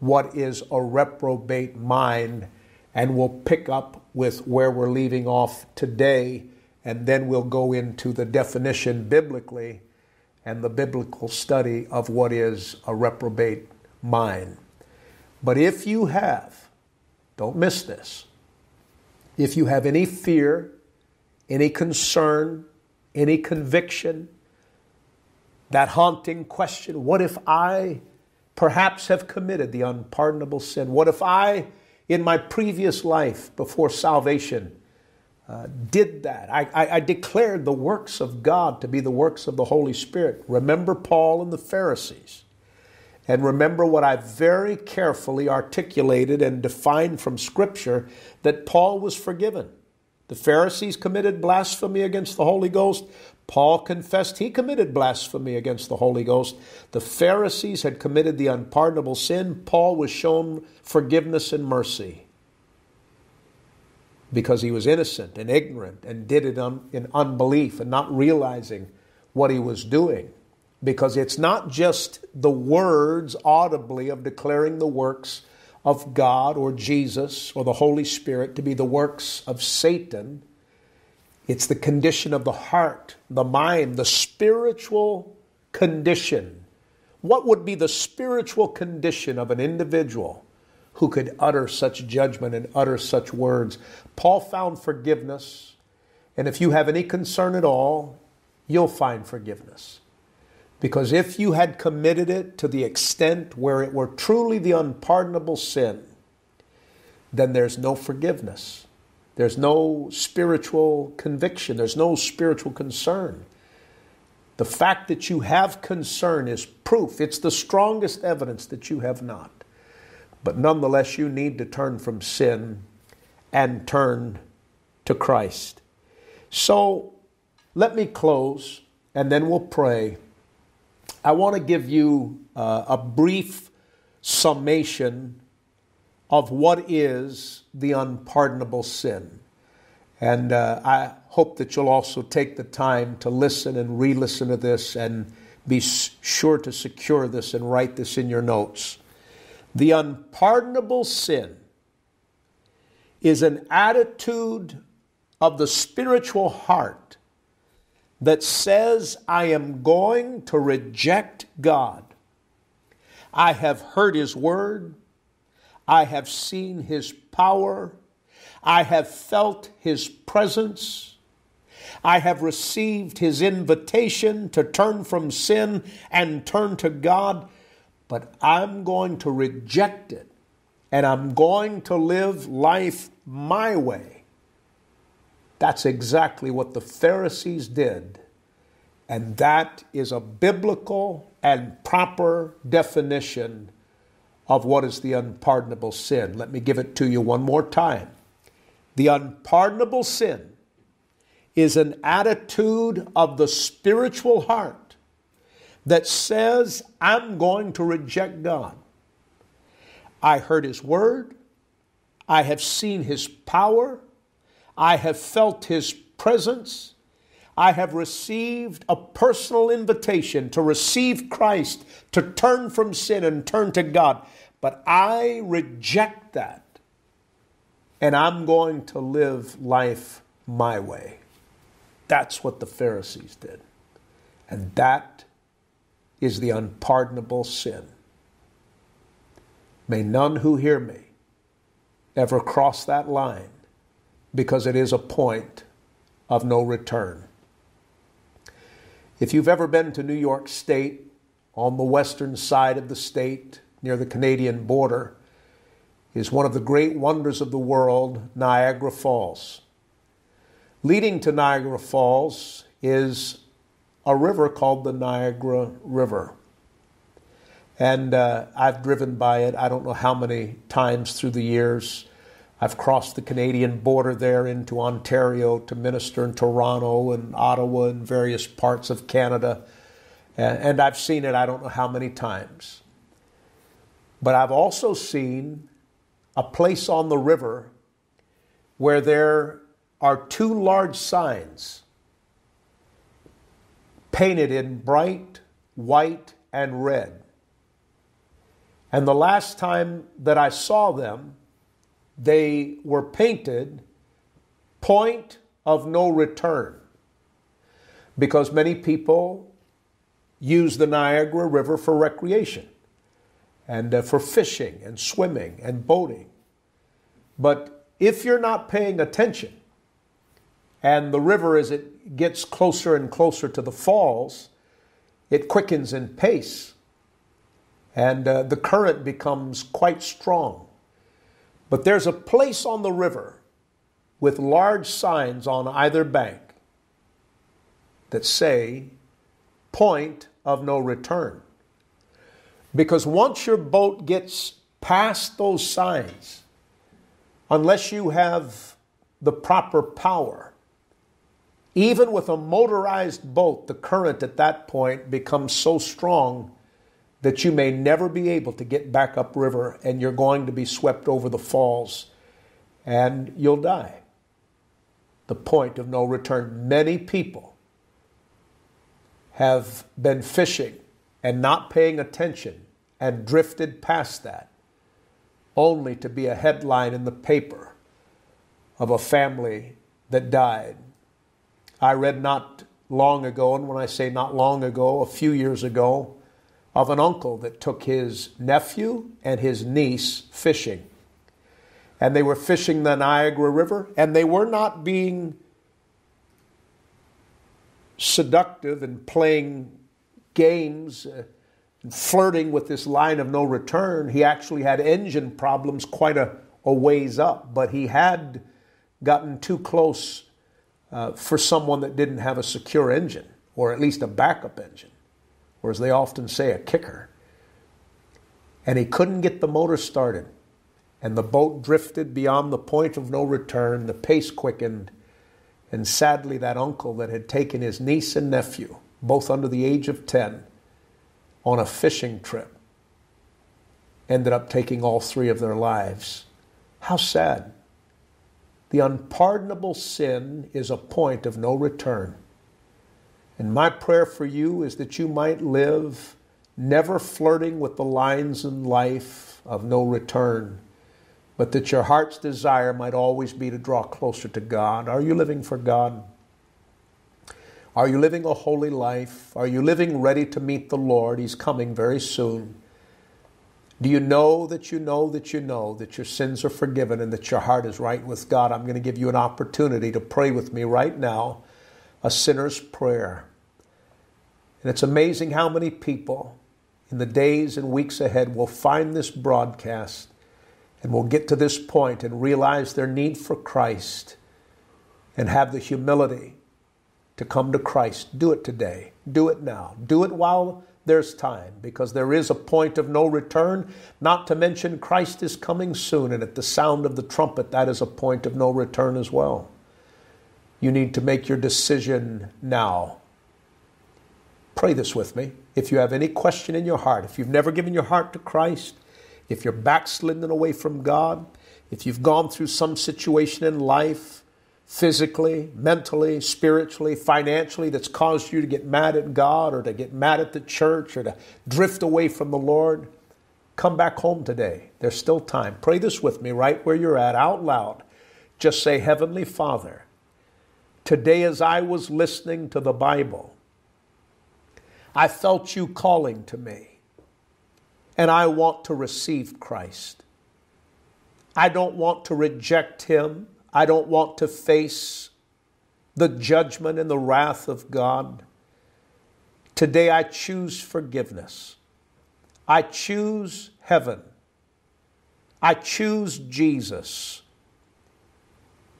what is a reprobate mind, and we'll pick up with where we're leaving off today, and then we'll go into the definition biblically and the biblical study of what is a reprobate mind. But if you have, don't miss this, if you have any fear, any concern, any conviction, that haunting question what if I perhaps have committed the unpardonable sin? What if I, in my previous life before salvation, uh, did that? I, I, I declared the works of God to be the works of the Holy Spirit. Remember Paul and the Pharisees. And remember what I very carefully articulated and defined from Scripture that Paul was forgiven. The Pharisees committed blasphemy against the Holy Ghost. Paul confessed he committed blasphemy against the Holy Ghost. The Pharisees had committed the unpardonable sin. Paul was shown forgiveness and mercy because he was innocent and ignorant and did it in unbelief and not realizing what he was doing. Because it's not just the words audibly of declaring the works of God or Jesus or the Holy Spirit to be the works of Satan it's the condition of the heart, the mind, the spiritual condition. What would be the spiritual condition of an individual who could utter such judgment and utter such words? Paul found forgiveness, and if you have any concern at all, you'll find forgiveness. Because if you had committed it to the extent where it were truly the unpardonable sin, then there's no forgiveness. There's no spiritual conviction, there's no spiritual concern. The fact that you have concern is proof, it's the strongest evidence that you have not. But nonetheless, you need to turn from sin and turn to Christ. So let me close and then we'll pray. I want to give you uh, a brief summation of what is the unpardonable sin. And uh, I hope that you'll also take the time to listen and re listen to this and be sure to secure this and write this in your notes. The unpardonable sin is an attitude of the spiritual heart that says, I am going to reject God. I have heard His word. I have seen his power. I have felt his presence. I have received his invitation to turn from sin and turn to God, but I'm going to reject it and I'm going to live life my way. That's exactly what the Pharisees did. And that is a biblical and proper definition of what is the unpardonable sin. Let me give it to you one more time. The unpardonable sin is an attitude of the spiritual heart that says, I'm going to reject God. I heard His word, I have seen His power, I have felt His presence, I have received a personal invitation to receive Christ, to turn from sin and turn to God. But I reject that. And I'm going to live life my way. That's what the Pharisees did. And that is the unpardonable sin. May none who hear me ever cross that line because it is a point of no return. If you've ever been to New York State, on the western side of the state, near the Canadian border, is one of the great wonders of the world, Niagara Falls. Leading to Niagara Falls is a river called the Niagara River. And uh, I've driven by it, I don't know how many times through the years. I've crossed the Canadian border there into Ontario to minister in Toronto and Ottawa and various parts of Canada. And I've seen it, I don't know how many times. But I've also seen a place on the river where there are two large signs painted in bright white and red. And the last time that I saw them, they were painted point of no return because many people use the Niagara River for recreation and uh, for fishing and swimming and boating. But if you're not paying attention, and the river, as it gets closer and closer to the falls, it quickens in pace, and uh, the current becomes quite strong. But there's a place on the river with large signs on either bank that say, point of no return. Because once your boat gets past those signs, unless you have the proper power, even with a motorized boat, the current at that point becomes so strong that you may never be able to get back upriver and you're going to be swept over the falls and you'll die. The point of no return. Many people have been fishing and not paying attention and drifted past that, only to be a headline in the paper of a family that died. I read not long ago, and when I say not long ago, a few years ago, of an uncle that took his nephew and his niece fishing. And they were fishing the Niagara River, and they were not being seductive and playing games uh, and flirting with this line of no return. He actually had engine problems quite a, a ways up, but he had gotten too close uh, for someone that didn't have a secure engine, or at least a backup engine or as they often say, a kicker. And he couldn't get the motor started. And the boat drifted beyond the point of no return. The pace quickened. And sadly, that uncle that had taken his niece and nephew, both under the age of 10, on a fishing trip, ended up taking all three of their lives. How sad. The unpardonable sin is a point of no return. And my prayer for you is that you might live never flirting with the lines in life of no return, but that your heart's desire might always be to draw closer to God. Are you living for God? Are you living a holy life? Are you living ready to meet the Lord? He's coming very soon. Do you know that you know that you know that your sins are forgiven and that your heart is right with God? I'm going to give you an opportunity to pray with me right now a sinner's prayer. And it's amazing how many people in the days and weeks ahead will find this broadcast and will get to this point and realize their need for Christ and have the humility to come to Christ. Do it today. Do it now. Do it while there's time because there is a point of no return, not to mention Christ is coming soon, and at the sound of the trumpet, that is a point of no return as well. You need to make your decision now Pray this with me. If you have any question in your heart, if you've never given your heart to Christ, if you're backslidden away from God, if you've gone through some situation in life physically, mentally, spiritually, financially, that's caused you to get mad at God or to get mad at the church or to drift away from the Lord, come back home today. There's still time. Pray this with me right where you're at, out loud. Just say, Heavenly Father, today as I was listening to the Bible, I felt you calling to me, and I want to receive Christ. I don't want to reject him. I don't want to face the judgment and the wrath of God. Today I choose forgiveness. I choose heaven. I choose Jesus.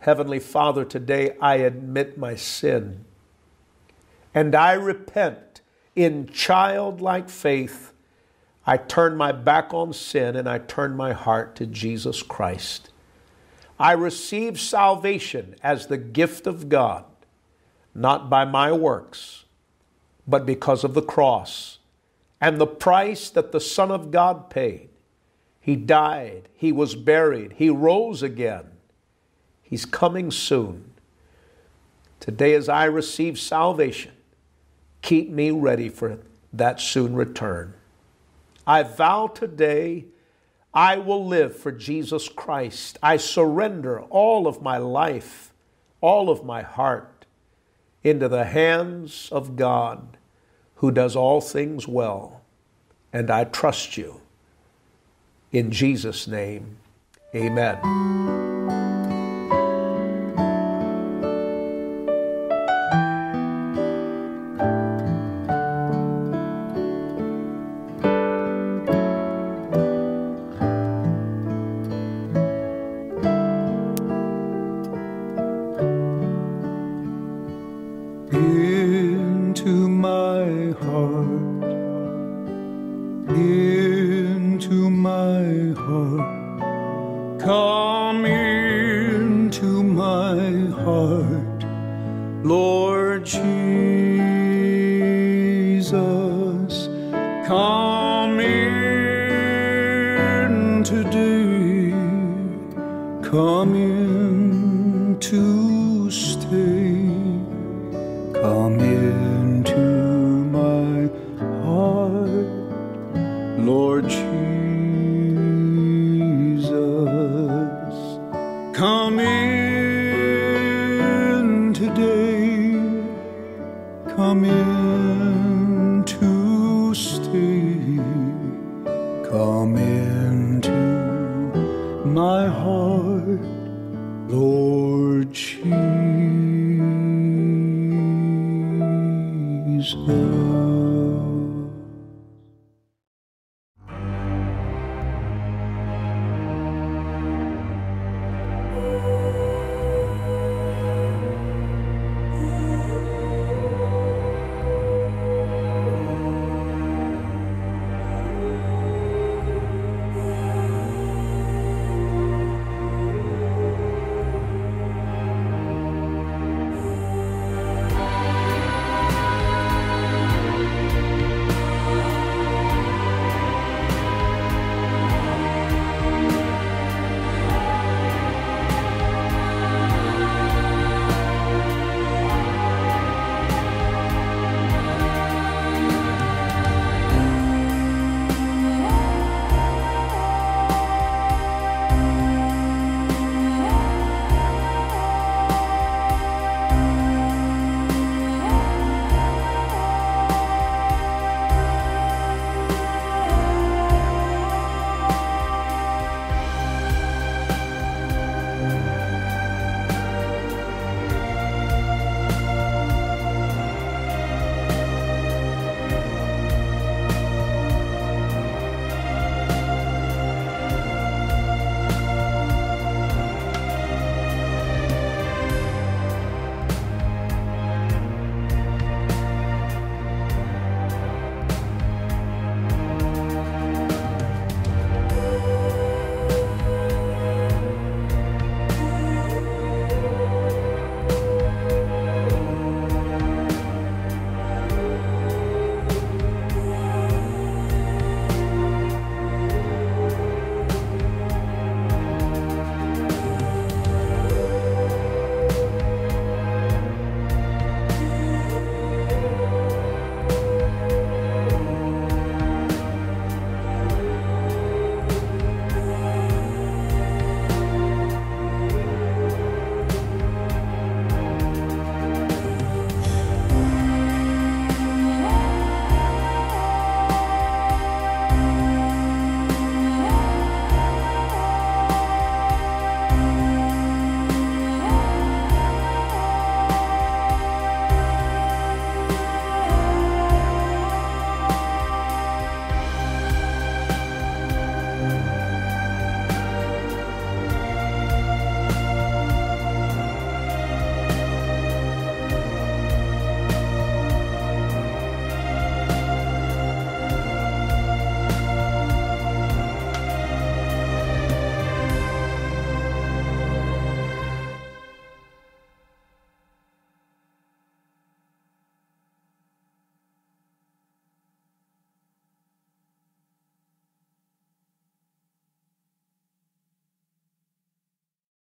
Heavenly Father, today I admit my sin and I repent in childlike faith I turn my back on sin and I turn my heart to Jesus Christ. I receive salvation as the gift of God, not by my works, but because of the cross and the price that the Son of God paid. He died, He was buried, He rose again. He's coming soon. Today, as I receive salvation, keep me ready for that soon return. I vow today I will live for Jesus Christ. I surrender all of my life, all of my heart into the hands of God who does all things well. And I trust you. In Jesus' name, amen. Jesus.